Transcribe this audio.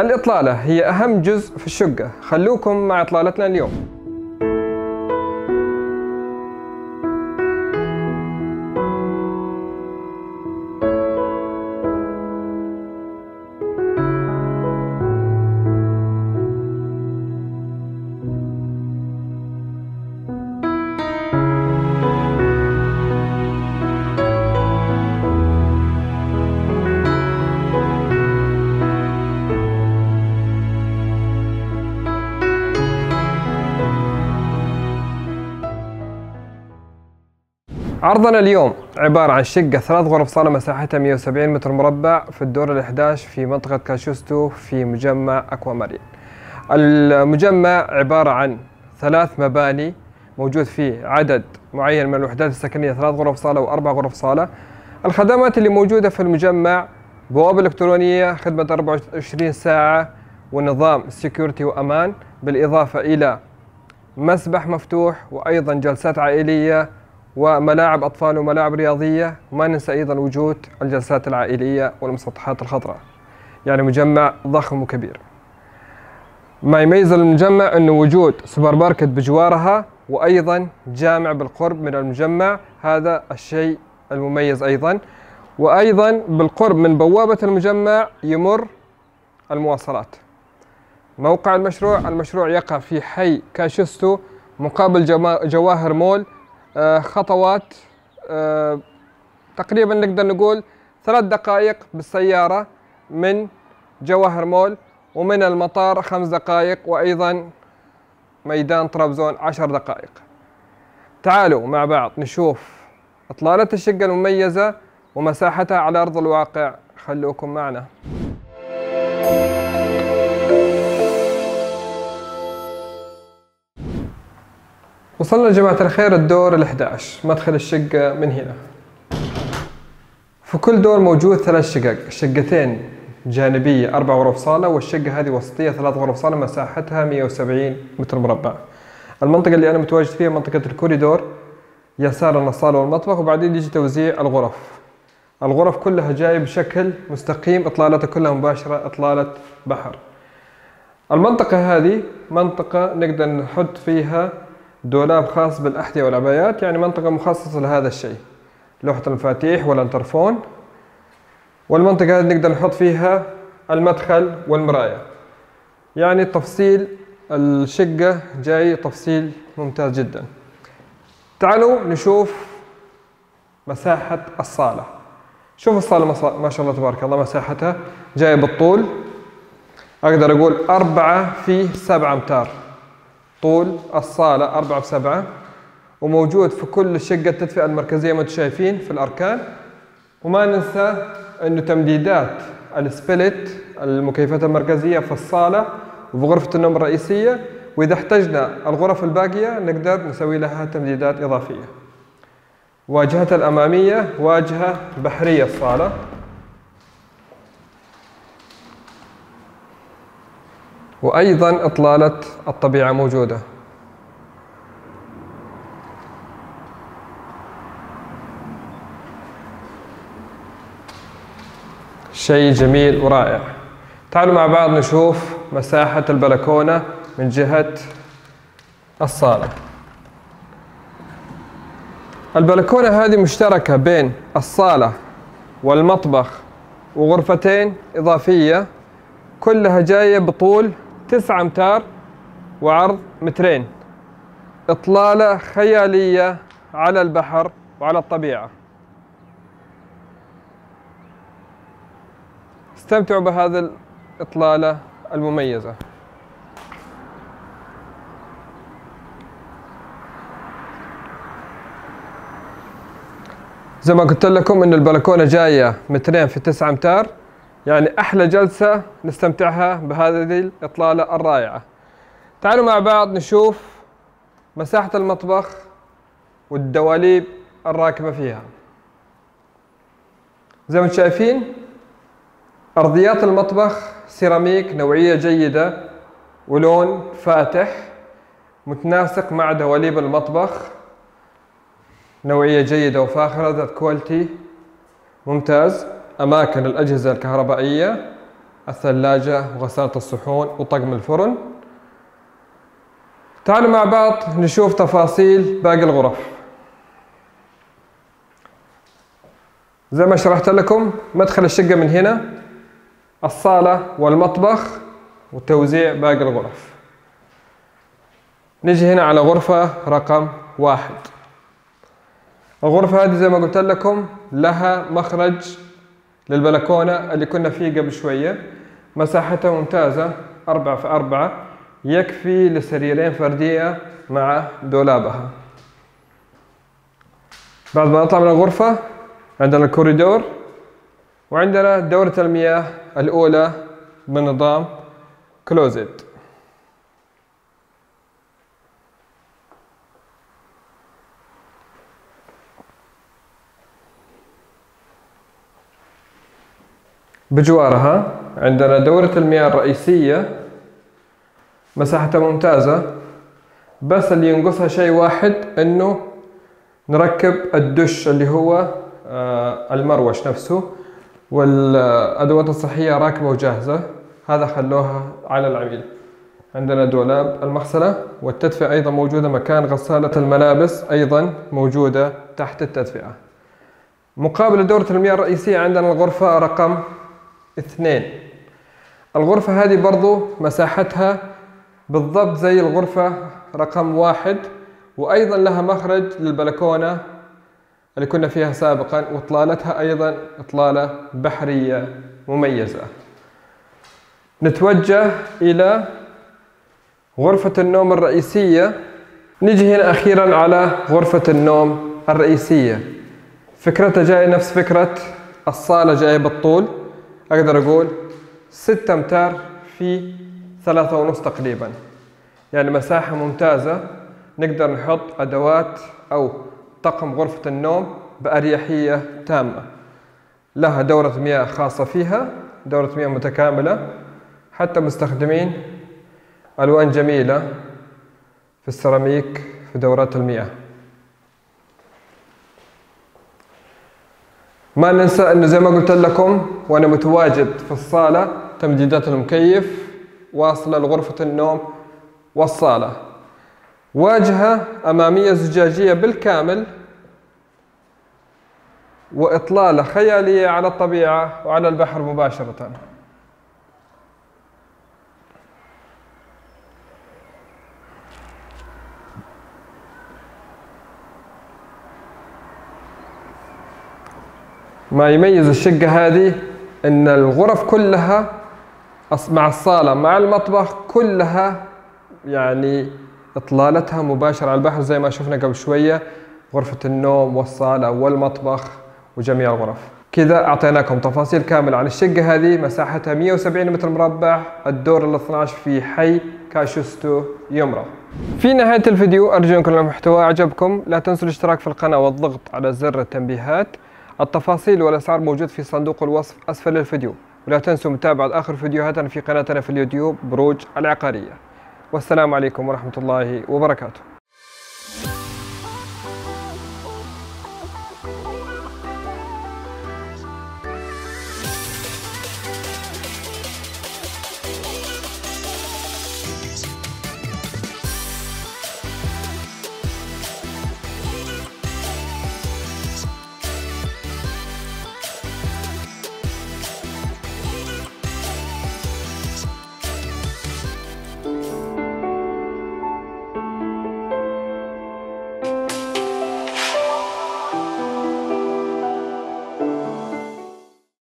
الإطلالة هي أهم جزء في الشقة. خلوكم مع إطلالتنا اليوم. عرضنا اليوم عبارة عن شقة ثلاث غرف صالة مساحتها 170 متر مربع في الدور ال11 في منطقة كاشوستو في مجمع أكوا مارين. المجمع عبارة عن ثلاث مباني موجود فيه عدد معين من الوحدات السكنية ثلاث غرف صالة وأربع غرف صالة. الخدمات اللي موجودة في المجمع بوابة إلكترونية خدمة 24 ساعة ونظام security وأمان بالإضافة إلى مسبح مفتوح وأيضا جلسات عائلية وملاعب أطفال وملاعب رياضية وما ننسى أيضا وجود الجلسات العائلية والمسطحات الخضراء. يعني مجمع ضخم وكبير. ما يميز المجمع أنه وجود سوبر ماركت بجوارها وأيضا جامع بالقرب من المجمع. هذا الشيء المميز أيضا. وأيضا بالقرب من بوابة المجمع يمر المواصلات. موقع المشروع المشروع يقع في حي كاشستو مقابل جواهر مول. خطوات. آه، تقريبا نقدر نقول ثلاث دقائق بالسيارة من جواهر مول ومن المطار خمس دقائق وأيضا ميدان طرابزون عشر دقائق. تعالوا مع بعض نشوف إطلالة الشقة المميزة ومساحتها على أرض الواقع. خلوكم معنا. وصلنا جماعة الخير الدور ال11 مدخل الشقة من هنا. في كل دور موجود ثلاث شقق شقتين جانبية أربع غرف صالة والشقة هذه وسطية ثلاث غرف صالة مساحتها 170 متر مربع. المنطقة اللي أنا متواجد فيها منطقة الكوريدور يسار الصالة والمطبخ وبعدين يجي توزيع الغرف. الغرف كلها جاية بشكل مستقيم إطلالتها كلها مباشرة إطلالة بحر. المنطقة هذه منطقة نقدر نحط فيها دولاب خاص بالأحذية والعبايات يعني منطقة مخصصة لهذا الشيء. لوحة المفاتيح والأنترفون. والمنطقة هذه نقدر نحط فيها المدخل والمراية. يعني تفصيل الشقة جاي تفصيل ممتاز جدا. تعالوا نشوف مساحة الصالة. شوف الصالة ما شاء الله تبارك الله مساحتها جاية بالطول. أقدر أقول أربعة في سبعة أمتار. طول الصالة أربعة بسبعة وموجود في كل شقة التدفئة المركزية ما أنتم شايفين في الأركان. وما ننسى أنه تمديدات السبلت المكيفات المركزية في الصالة وفي غرفة النوم الرئيسية. وإذا احتجنا الغرف الباقية نقدر نسوي لها تمديدات إضافية. واجهتها الأمامية واجهة بحرية الصالة. وأيضا إطلالة الطبيعة موجودة. شيء جميل ورائع. تعالوا مع بعض نشوف مساحة البلكونة من جهة الصالة. البلكونة هذه مشتركة بين الصالة والمطبخ وغرفتين إضافية كلها جاية بطول تسعة أمتار وعرض مترين. إطلالة خيالية على البحر وعلى الطبيعة. استمتعوا بهذه الإطلالة المميزة. زي ما قلت لكم إن البلكونة جاية مترين في تسعة أمتار. يعني أحلى جلسة نستمتعها بهذه الإطلالة الرائعة. تعالوا مع بعض نشوف مساحة المطبخ والدواليب الراكبة فيها. زي ما شايفين أرضيات المطبخ سيراميك نوعية جيدة ولون فاتح متناسق مع دواليب المطبخ نوعية جيدة وفاخرة ذات كواليتي ممتاز. أماكن الأجهزة الكهربائية الثلاجة وغسالة الصحون وطقم الفرن. تعالوا مع بعض نشوف تفاصيل باقي الغرف. زي ما شرحت لكم مدخل الشقة من هنا الصالة والمطبخ وتوزيع باقي الغرف. نجي هنا على غرفة رقم واحد. الغرفة هذه زي ما قلت لكم لها مخرج للبلكونة اللي كنا فيه قبل شوية. مساحتها ممتازة أربعة في أربعة. يكفي لسريرين فردية مع دولابها. بعد ما نطلع من الغرفة عندنا الكوريدور وعندنا دورة المياه الأولى بنظام كلوزيت. بجوارها عندنا دورة المياه الرئيسية مساحتها ممتازة بس اللي ينقصها شيء واحد إنه نركب الدش اللي هو آه، المروش نفسه والأدوات الصحية راكبة وجاهزة. هذا خلوها على العميل. عندنا دولاب المغسلة والتدفئة أيضا موجودة مكان غسالة الملابس أيضا موجودة تحت التدفئة. مقابل دورة المياه الرئيسية عندنا الغرفة رقم اثنين. الغرفة هذه برضو مساحتها بالضبط زي الغرفة رقم واحد وأيضا لها مخرج للبلكونة اللي كنا فيها سابقا وإطلالتها أيضا إطلالة بحرية مميزة. نتوجه إلى غرفة النوم الرئيسية. نجي هنا أخيرا على غرفة النوم الرئيسية. فكرتها جاية نفس فكرة الصالة جاية بالطول. أقدر أقول ستة أمتار في ثلاثة ونص تقريبا. يعني مساحة ممتازة. نقدر نحط أدوات أو طقم غرفة النوم بأريحية تامة. لها دورة مياه خاصة فيها دورة مياه متكاملة. حتى مستخدمين ألوان جميلة في السيراميك في دورات المياه. ما ننسى انه زي ما قلت لكم وأنا متواجد في الصالة تمديدات المكيف واصلة لغرفة النوم والصالة. واجهة أمامية زجاجية بالكامل وإطلالة خيالية على الطبيعة وعلى البحر مباشرة. ما يميز الشقة هذه إن الغرف كلها مع الصالة مع المطبخ كلها يعني إطلالتها مباشرة على البحر زي ما شفنا قبل شوية غرفة النوم والصالة والمطبخ وجميع الغرف. كذا أعطيناكم تفاصيل كاملة عن الشقة هذه مساحتها 170 متر مربع الدور ال 12 في حي كاشوستو يمرا في نهاية الفيديو أرجو أن المحتوى أعجبكم لا تنسوا الاشتراك في القناة والضغط على زر التنبيهات. التفاصيل والأسعار موجود في صندوق الوصف أسفل الفيديو. ولا تنسوا متابعة آخر فيديوهاتنا في قناتنا في اليوتيوب بروج العقارية. والسلام عليكم ورحمة الله وبركاته.